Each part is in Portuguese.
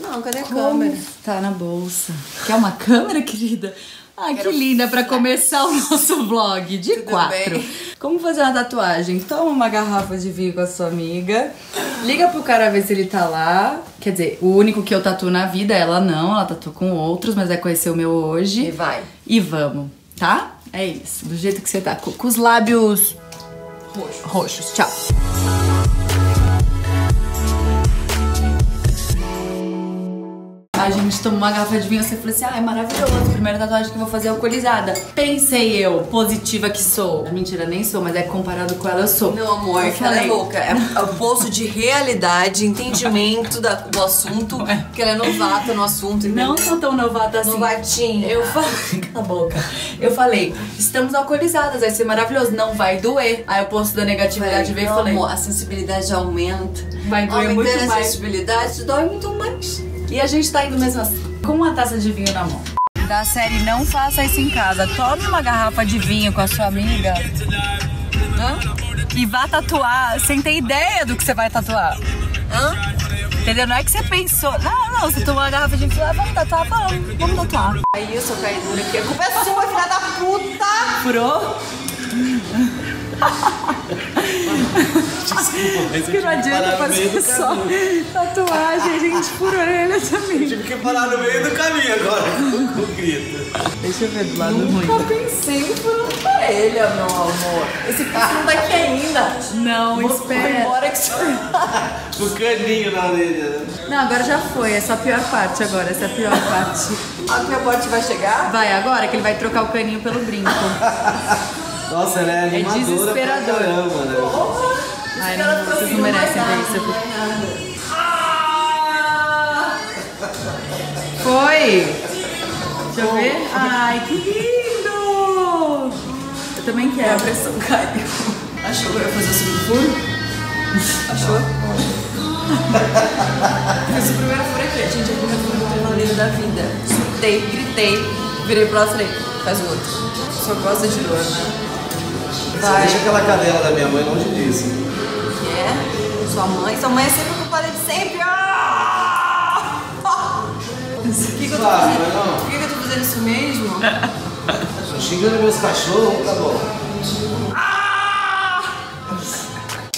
Não, cadê a Como câmera? Tá na bolsa. Quer uma câmera, querida? Ah, que linda pra começar o nosso vlog de Tudo quatro. bem. Como fazer uma tatuagem? Toma uma garrafa de vinho com a sua amiga. Liga pro cara ver se ele tá lá. Quer dizer, o único que eu tatuo na vida, ela não, ela tatua com outros, mas vai conhecer o meu hoje. E vai. E vamos, tá? É isso, do jeito que você tá, com, os lábios Roxo. roxos. Tchau. Gente tomou uma garrafa de vinho, você falou assim, ah, é maravilhoso, a primeira tatuagem que eu vou fazer é alcoolizada. Pensei eu, positiva que sou. Mentira, nem sou, mas é comparado com ela eu sou. Meu amor, Eu que ela é falei, louca. É o posto de realidade, entendimento da- do assunto. Que ela é novata no assunto, entendeu? Não sou tão novata assim. Novatinha. Eu falei, cala a boca. Eu falei, estamos alcoolizadas, vai ser maravilhoso, não vai doer. Aí o posto da negatividade veio e falei, amor, a sensibilidade aumenta. Vai doer Aumentando muito a mais. sensibilidade, dói muito mais. E a gente tá indo mesmo assim, com uma taça de vinho na mão. Da série Não Faça Isso em Casa. Tome uma garrafa de vinho com a sua amiga. Hã? E vá tatuar sem ter ideia do que você vai tatuar. Hã? Entendeu? Não é que você pensou. Não, não, você tomou uma garrafa de vinho. Ah, vamos tatuar, vamos, vamos tatuar. Aí eu sou caidura aqui. A culpa é sua, filha da puta! Furou? Desculpa, mas eu Que não adianta fazer só caminho. tatuagem, a gente a orelha também. Tive que parar no meio do caminho agora com o grito. Deixa eu ver do lado ruim. Eu pensei em furar a orelha, meu amor. Esse piso não tá aqui ainda. Não, Vou espera. embora que você... O caninho na orelha. né? Não, agora já foi. Essa é a pior parte agora. Essa é a pior parte. A minha porte vai chegar? Vai agora que ele vai trocar o caninho pelo brinco. Nossa, ela é animadora pra desesperador. caramba, né? Ai, não, vocês não merecem ver isso. Foi! Deixa eu ver. Ai, que lindo! Eu também quero. pressão caiu. Achou que eu ia fazer o segundo furo? Achou? Fiz o primeiro furo aqui. Gente, é o primeiro furo na vida da vida. Surtei, gritei, virei pro lado e falei, faz o outro. Só gosta de dor, né? Você deixa aquela cadela da minha mãe longe disso. Que é? Sua mãe? Sua mãe é sempre culpada de sempre. Ah! Por que, que eu tô Ah, fazendo? Por que, que eu tô fazendo isso mesmo? Tô xingando meus cachorros, tá bom.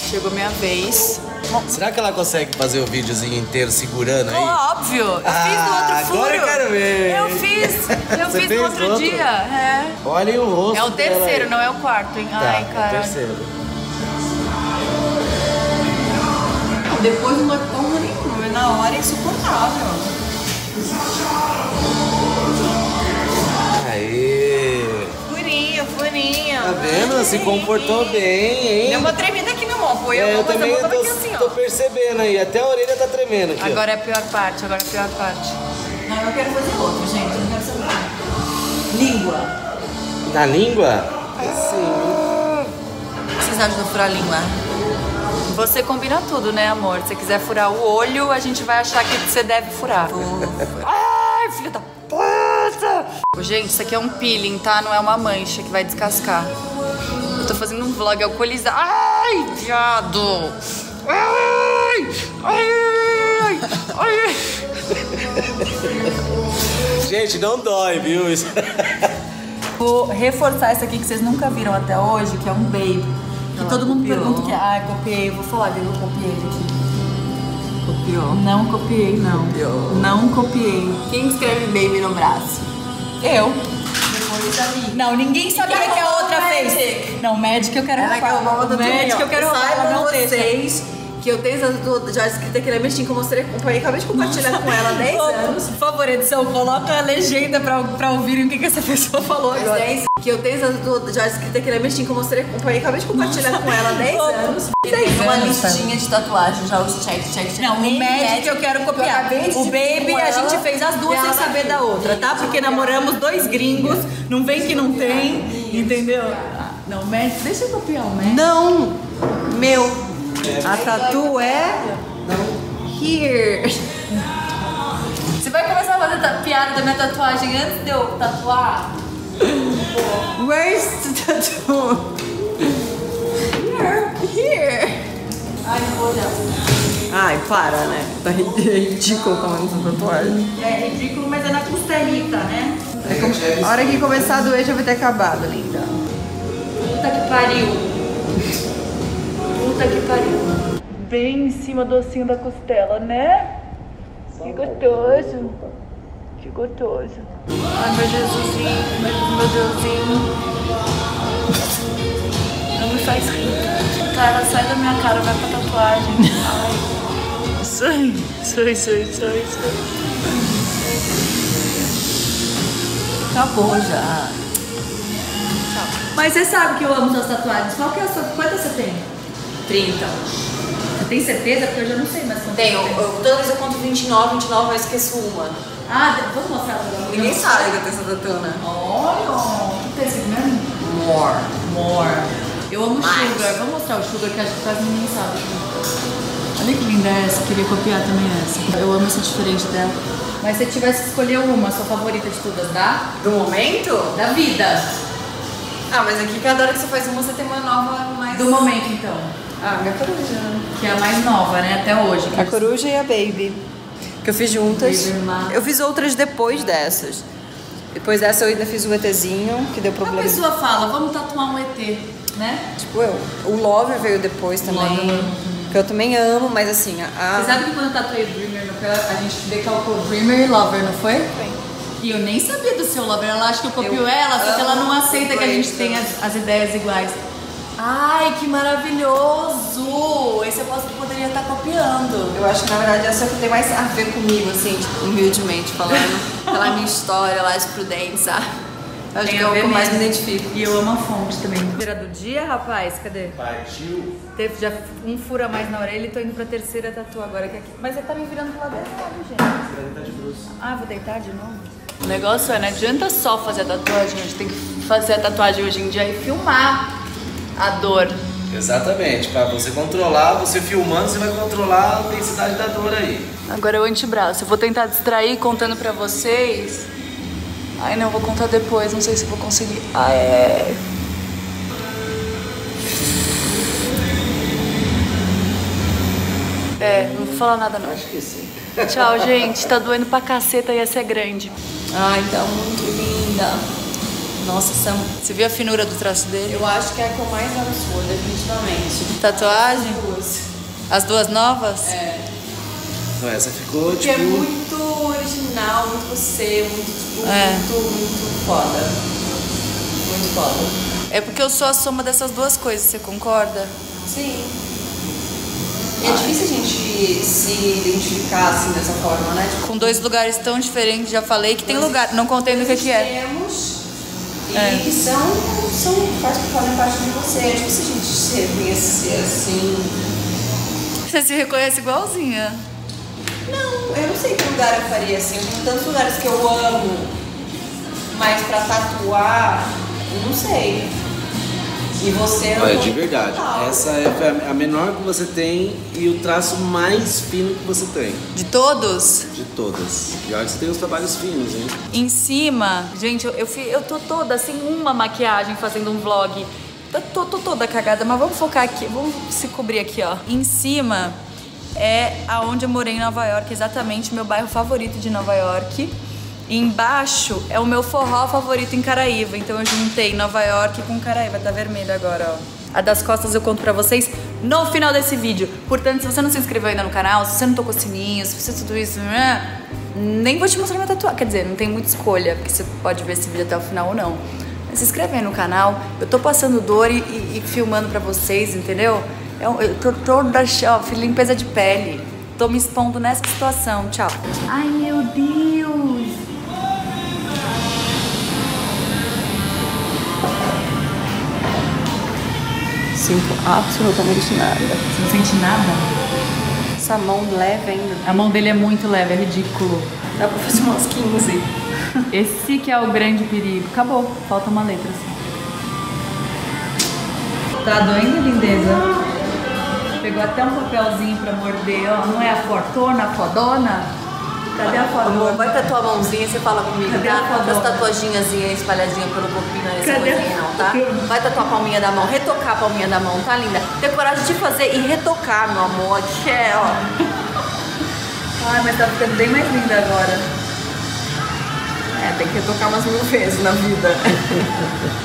Chegou minha vez. Será que ela consegue fazer o videozinho inteiro segurando aí? Óbvio! Eu fiz no outro Ah, furo. agora eu quero ver. Eu fiz. Eu Você fiz no outro, outro? dia. É. Olhem o rosto É o terceiro, não é o quarto, hein? Tá, Ai, é o cara. terceiro. Depois não dói porra nenhuma, mas na hora é insuportável. Aê! Furinho, furinho. Tá vendo? Se comportou bem, hein? Deu uma tremida aqui no mão. Foi É, eu, eu também tô, aqui assim, tô ó. percebendo aí. Até a orelha tá tremendo aqui. ó. Agora é a pior parte, agora é a pior parte. Não, eu quero fazer outro, gente. Eu não quero saber. Língua. Na língua? Sim. Vocês ajudam a furar a língua? Você combina tudo, né, amor? Se você quiser furar o olho, a gente vai achar que você deve furar. Ai, filha da puta! Gente, isso aqui é um peeling, tá? Não é uma mancha que vai descascar. Eu tô fazendo um vlog alcoolizado. Ai, viado! Ai! Ai! Ai! Gente, não dói, viu? Vou reforçar isso aqui que vocês nunca viram até hoje, que é um baby. Que todo mundo copiou. pergunta que. Ai, copiei. Vou falar dele, eu copiei aqui. Copiou. Não copiei, não. Copiou. Não copiei. Quem escreve baby no braço? Eu. Depois a mim. Não, ninguém sabia quer que a outra fez. Magic? Não, médico eu quero Ela roubar O tatuagem. médico eu quero roubar, ela não deixa. Que eu tenho essa tatu- já escrita aqui na mexinha que eu mostrei, acompanhei, acabei de compartilhar com ela há 10 anos. Por favor, edição, coloca a legenda pra, pra ouvirem o que, que essa pessoa falou agora. 10 que eu tenho essa tatu- já escrita aqui na mexinha que eu mostrei, acompanhei, acabei de compartilhar com ela há 10 anos. Tem uma listinha de tatuagem, já os check, check, check. Não, o Nem médico eu quero copiar. acabei de O baby a gente fez as duas sem saber da outra, tá? Porque namoramos dois gringos, não vem que não tem, entendeu? Não, médico, deixa eu copiar o médico. Não, meu. A tatu é here. Você vai começar a fazer piada da minha tatuagem antes de eu tatuar? Where's the tattoo? Here, here. Ai, não vou olhar. Ai, para, né? Tá ri- é ridículo tamanho dessa tatuagem. É ridículo, mas é na costelita, né? A hora que começar a doer já vai ter acabado, linda. Puta que pariu. Puta que pariu. Bem em cima do ossinho da costela, né? Que gostoso. Que gostoso. Ai, meu Jesusinho, meu, meu Deusinho. Não me faz rir. Cara, sai da minha cara, vai pra tatuagem. Ai. Sai, sai, sai, sai, sai. Acabou já. Mas você sabe que eu amo suas tatuagens. Qual que é a sua... Quantas você tem? 30. Você tem certeza? Porque eu já não sei mais quantas Tenho, tem. eu, toda vez eu conto 29, 29, mas eu esqueço uma. Ah, vamos mostrar pra. Ninguém sabe que eu tenho essa tatuna. Olha, o que tá escrito mesmo? More. More. Eu amo Mais. Sugar. Vamos mostrar o Sugar que acho que quase ninguém sabe. Olha que linda essa. Queria copiar também essa. Eu amo essa diferente dela. Mas se tivesse que escolher uma, sua favorita de todas, dá? Do momento? Da vida. Ah, mas aqui cada hora que você faz uma, você tem uma nova mais. Do momento, então. Ah, minha coruja. Que é a mais nova, né? Até hoje. A coruja e a baby. Que eu fiz juntas. Baby. Eu fiz outras depois dessas. Depois dessa eu ainda fiz o ETzinho, que deu A problema. pessoa fala, vamos tatuar um ET, né? Tipo eu. O Lover veio depois também. Lover. Que eu também amo, mas assim, a. Você sabe que quando eu tatuei o Dreamer no pé, a gente decalcou Dreamer e Lover, não foi? E eu nem sabia do seu Lover. Ela acha que eu copio Eu ela, só que ela não aceita que a gente tem as, as ideias iguais. Ai, que maravilhoso! Esse eu posso, poderia estar copiando. Eu acho que na verdade essa é que tem mais a ver comigo, assim, tipo, humildemente falando. pela minha história lá de prudente, sabe? Eu acho Tem que é o que eu mais me identifico. E eu amo a fonte também. Feira do dia, rapaz? Cadê? Partiu. Teve já um fura mais na orelha e tô indo pra terceira tatu agora que é aqui. Mas você tá me virando pro lado errado, gente. Ah, vou deitar de novo? O negócio é, não adianta só fazer a tatuagem, a gente tem que fazer a tatuagem hoje em dia e filmar a dor. Exatamente, pra você controlar, você filmando, você vai controlar a intensidade da dor aí. Agora é o antebraço. Eu vou tentar distrair contando pra vocês. Ai, não, vou contar depois, não sei se vou conseguir. Ah, é. É, não vou falar nada não. Acho que sim. Tchau, gente. Tá doendo pra caceta e essa é grande. Ai, tá muito linda. Nossa, essa... Você viu a finura do traço dele? eu acho que é a que eu mais amo sua, definitivamente. Tatuagem? Duas. As duas novas? Então essa ficou Porque é tipo. muito original, muito você, muito, tipo, É. muito, muito foda. Muito foda. É porque eu sou a soma dessas duas coisas, você concorda? Sim. E é difícil a gente se identificar assim dessa forma, né? Tipo, Com dois lugares tão diferentes, já falei que tem lugar, não contei no que que é. Temos e É. que são, são faz, fazem parte de você. É difícil a gente se reconhecer assim. Você se reconhece igualzinha. Não, eu não sei que lugar eu faria assim. Tenho tantos lugares que eu amo, mas pra tatuar, não sei. E você não Olha, de verdade, Total. essa é a menor que você tem e o traço mais fino que você tem, De todos? de todas. E olha que você tem os trabalhos finos, hein? Em cima, gente, eu, eu, eu tô toda sem uma maquiagem fazendo um vlog. Eu tô, tô toda cagada, mas vamos focar aqui, vamos se cobrir aqui, ó. Em cima é aonde eu morei em Nova York, exatamente meu bairro favorito de Nova York. Embaixo é o meu forró favorito em Caraíva. Então eu juntei Nova York com Caraíva. Tá vermelho agora, ó. A das costas eu conto pra vocês no final desse vídeo. Portanto, se você não se inscreveu ainda no canal, se você não tocou sininho, se você tudo isso, né, nem vou te mostrar minha tatuagem. Quer dizer, não tem muita escolha, porque você pode ver esse vídeo até o final ou não. Mas se inscreve aí no canal. Eu tô passando dor e, e- e filmando pra vocês, entendeu? Eu, eu tô toda ó, limpeza de pele. Tô me expondo nessa situação. Tchau. Ai, meu Deus! Sinto absolutamente nada. Você não sente nada? Essa mão leve ainda. A mão dele é muito leve, é ridículo. Dá pra fazer umas 15. Esse que é o grande perigo. Acabou, falta uma letra assim. Tá doendo, lindeza? Pegou até um papelzinho pra morder, ó. Não é a fortuna, a fodona? Cadê a foto? Amor, vai tatuar a mãozinha e você fala comigo, Cadê tá? a foto? As tatuaginhas espalhadinhas pelo corpinho, não é essa Cadê? coisinha não, tá? Vai tatuar a palminha da mão, retocar a palminha da mão, tá linda? Ter coragem de fazer e retocar, meu amor, que é, ó. Ai, mas tá ficando bem mais linda agora. É, tem que retocar umas mil vezes na vida.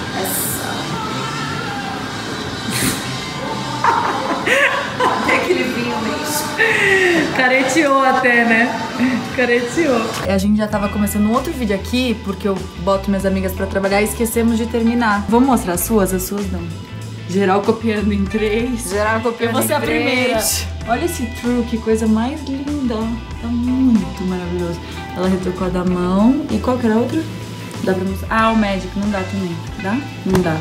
Até aquele vinho mesmo. Careteou até, né? Careteou. A gente já tava começando um outro vídeo aqui, porque eu boto minhas amigas pra trabalhar e esquecemos de terminar. Vamos mostrar as suas? As suas não. Geral copiando em três. Geral Eu copiando vou ser a em três. primeira. Olha esse true, que coisa mais linda. Tá muito maravilhoso. Ela retocou a da mão. E qual que era a outra? Dá pra mostrar? Ah, o médico. Não dá também. Dá? Não dá.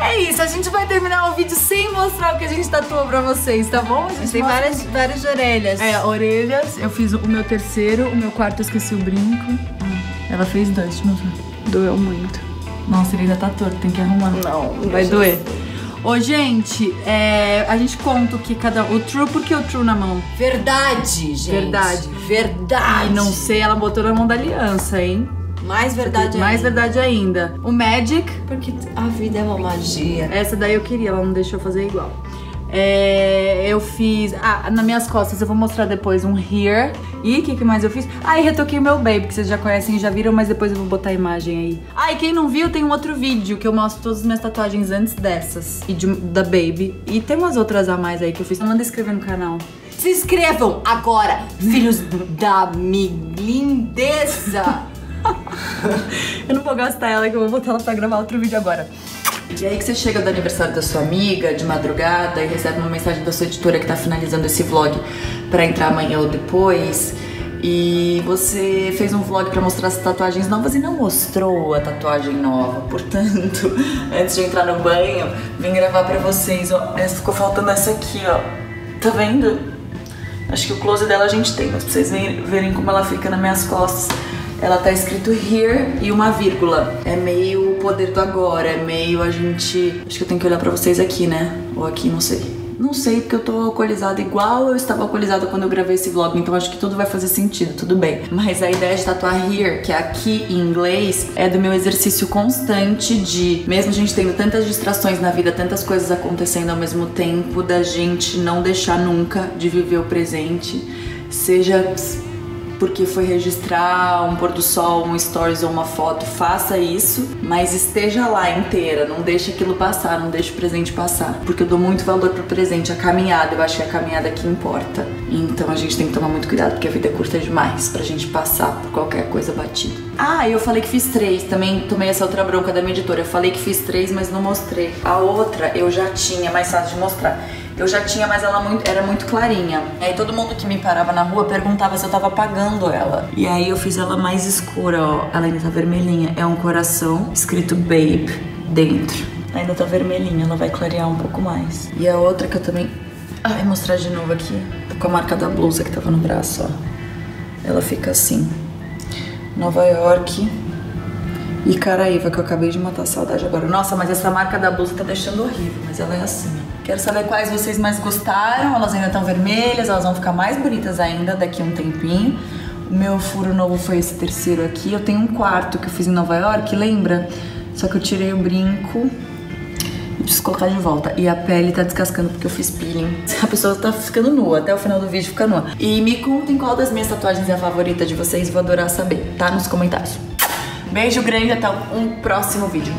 É isso, a gente vai terminar o vídeo sem mostrar o que a gente tatuou pra vocês, tá bom? A gente Tem várias, várias orelhas. É, orelhas. Eu fiz o meu terceiro, o meu quarto eu esqueci o brinco. Ah, ela fez dois, deixa eu mostrar. Doeu muito. Nossa, ele ainda tá torto, tem que arrumar. Não, Vai doer. Ô, gente, é, a gente conta o que cada. O true, por que o true na mão? Verdade, gente. Verdade. Verdade. E não sei, ela botou na mão da aliança, hein? Mais verdade Mais ainda. verdade ainda. O Magic, Porque a vida é uma magia. essa daí eu queria, ela não deixou fazer igual. É, eu fiz. Ah, nas minhas costas eu vou mostrar depois um here. E o que, que mais eu fiz? Ah, e retoquei meu baby, que vocês já conhecem e já viram, mas depois eu vou botar a imagem aí. Ah, e quem não viu, tem um outro vídeo que eu mostro todas as minhas tatuagens antes dessas. E de- da baby. E tem umas outras a mais aí que eu fiz. Manda inscrever no canal. Se inscrevam agora, filhos da mi- lindeza. Eu não vou gastar ela, que eu vou botar ela pra gravar outro vídeo agora. E aí que você chega do aniversário da sua amiga, de madrugada, e recebe uma mensagem da sua editora que tá finalizando esse vlog pra entrar amanhã ou depois. E você fez um vlog pra mostrar as tatuagens novas e não mostrou a tatuagem nova. Portanto, antes de entrar no banho, vim gravar pra vocês. Ó, essa ficou faltando essa aqui, ó. Tá vendo? Acho que o close dela a gente tem, mas pra vocês verem como ela fica nas minhas costas. Ela tá escrito here e uma vírgula. É meio o poder do agora, é meio a gente. Acho que eu tenho que olhar pra vocês aqui, né? Ou aqui, não sei. Não sei, porque eu tô alcoolizada igual eu estava alcoolizada quando eu gravei esse vlog, então acho que tudo vai fazer sentido, tudo bem. Mas a ideia de tatuar here, que é aqui em inglês, é do meu exercício constante de, mesmo a gente tendo tantas distrações na vida, tantas coisas acontecendo ao mesmo tempo, da gente não deixar nunca de viver o presente, seja porque foi registrar um pôr do sol, um stories ou uma foto, faça isso, mas esteja lá inteira, não deixe aquilo passar, não deixe o presente passar, porque eu dou muito valor pro presente, a caminhada, eu acho que é a caminhada que importa. Então a gente tem que tomar muito cuidado, porque a vida é curta demais pra gente passar por qualquer coisa batida. Ah, eu falei que fiz três, também tomei essa outra bronca da minha editora, eu falei que fiz três, mas não mostrei. A outra eu já tinha, mais fácil de mostrar. Eu já tinha, mas ela muito- era muito clarinha. E aí todo mundo que me parava na rua perguntava se eu tava apagando ela. E aí eu fiz ela mais escura, ó. Ela ainda tá vermelhinha. É um coração escrito Babe dentro. Ainda tá vermelhinha, ela vai clarear um pouco mais. E a outra que eu também. Ai, vou mostrar de novo aqui. Com a marca da blusa que tava no braço, ó. Ela fica assim. Nova York e Caraíva, que eu acabei de matar a saudade agora. Nossa, mas essa marca da blusa tá deixando horrível, mas ela é assim. Quero saber quais vocês mais gostaram. Elas ainda estão vermelhas, elas vão ficar mais bonitas ainda daqui a um tempinho. O meu furo novo foi esse terceiro aqui. Eu tenho um quarto que eu fiz em Nova York, lembra? Só que eu tirei o brinco e preciso colocar de volta. E a pele tá descascando porque eu fiz peeling. A pessoa tá ficando nua, até o final do vídeo fica nua. E me contem qual das minhas tatuagens é a favorita de vocês, vou adorar saber, tá? Nos comentários. Beijo grande, até um próximo vídeo.